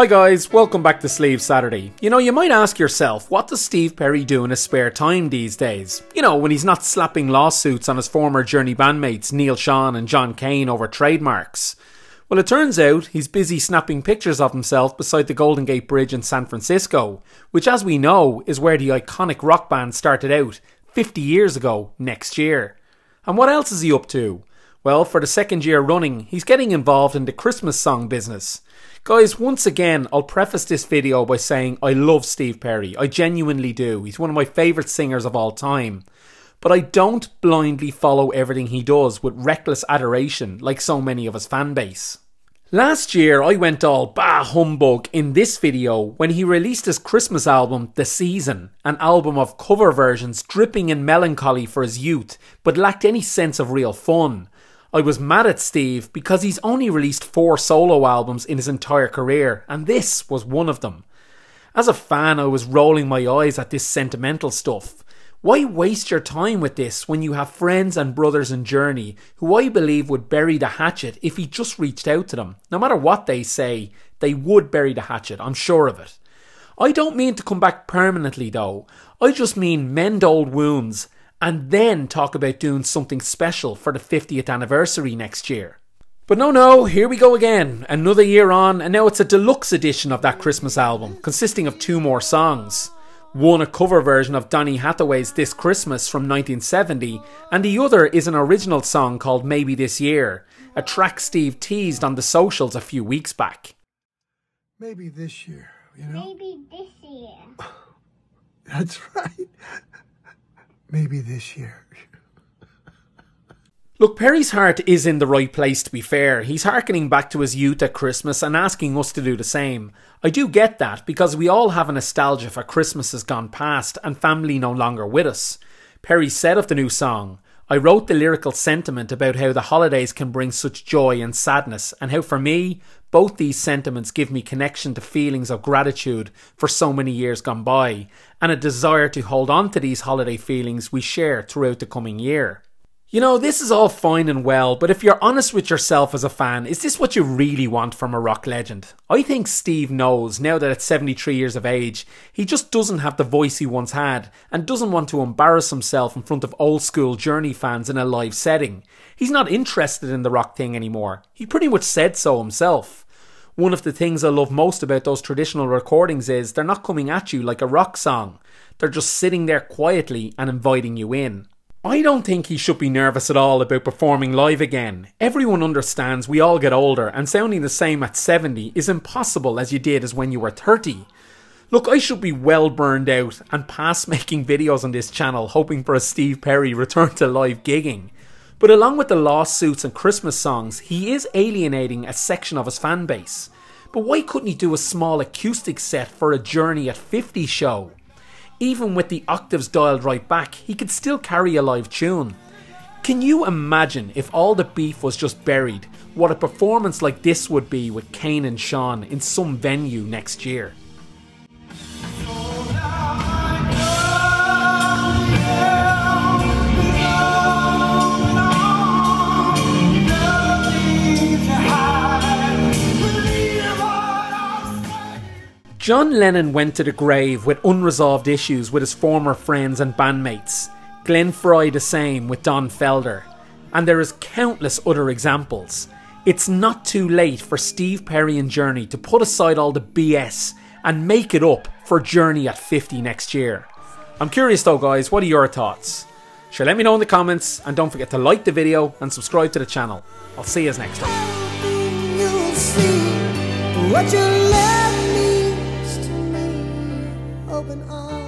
Hi guys, welcome back to Sleeve Saturday. You know, you might ask yourself, what does Steve Perry do in his spare time these days? You know, when he's not slapping lawsuits on his former Journey bandmates Neal Schon and John Cain over trademarks. Well, it turns out he's busy snapping pictures of himself beside the Golden Gate Bridge in San Francisco, which, as we know, is where the iconic rock band started out 50 years ago next year. And what else is he up to? Well, for the second year running, he's getting involved in the Christmas song business. Guys, once again, I'll preface this video by saying I love Steve Perry. I genuinely do. He's one of my favourite singers of all time. But I don't blindly follow everything he does with reckless adoration like so many of his fanbase. Last year, I went all bah humbug in this video when he released his Christmas album, The Season, an album of cover versions dripping in melancholy for his youth, but lacked any sense of real fun. I was mad at Steve because he's only released four solo albums in his entire career, and this was one of them. As a fan, I was rolling my eyes at this sentimental stuff. Why waste your time with this when you have friends and brothers in Journey who I believe would bury the hatchet if he just reached out to them? No matter what they say, they would bury the hatchet, I'm sure of it. I don't mean to come back permanently though, I just mean mend old wounds and then talk about doing something special for the 50th anniversary next year. But no, no, here we go again. Another year on, and now it's a deluxe edition of that Christmas album, consisting of two more songs. One a cover version of Donny Hathaway's This Christmas from 1970, and the other is an original song called Maybe This Year, a track Steve teased on the socials a few weeks back. Maybe this year, you know? Maybe this year. That's right maybe this year. Look, Perry's heart is in the right place to be fair. He's harkening back to his youth at Christmas and asking us to do the same. I do get that because we all have a nostalgia for Christmas has gone past and family no longer with us. Perry said of the new song, I wrote the lyrical sentiment about how the holidays can bring such joy and sadness, and how for me, both these sentiments give me connection to feelings of gratitude for so many years gone by, and a desire to hold on to these holiday feelings we share throughout the coming year. You know, this is all fine and well, but if you're honest with yourself as a fan, is this what you really want from a rock legend? I think Steve knows, now that at 73 years of age, he just doesn't have the voice he once had, and doesn't want to embarrass himself in front of old school Journey fans in a live setting. He's not interested in the rock thing anymore. He pretty much said so himself. One of the things I love most about those traditional recordings is they're not coming at you like a rock song. They're just sitting there quietly and inviting you in. I don't think he should be nervous at all about performing live again. Everyone understands we all get older, and sounding the same at 70 is impossible as you did as when you were 30. Look, I should be well burned out and past making videos on this channel hoping for a Steve Perry return to live gigging. But along with the lawsuits and Christmas songs, he is alienating a section of his fan base. But why couldn't he do a small acoustic set for a Journey at 50 show? Even with the octaves dialed right back, he could still carry a live tune. Can you imagine if all the beef was just buried, what a performance like this would be with Cain and Schon in some venue next year? John Lennon went to the grave with unresolved issues with his former friends and bandmates. Glenn Frey the same with Don Felder. And there is countless other examples. It's not too late for Steve Perry and Journey to put aside all the BS and make it up for Journey at 50 next year. I'm curious though guys, what are your thoughts? Sure let me know in the comments and don't forget to like the video and subscribe to the channel. I'll see you next time. Open arms.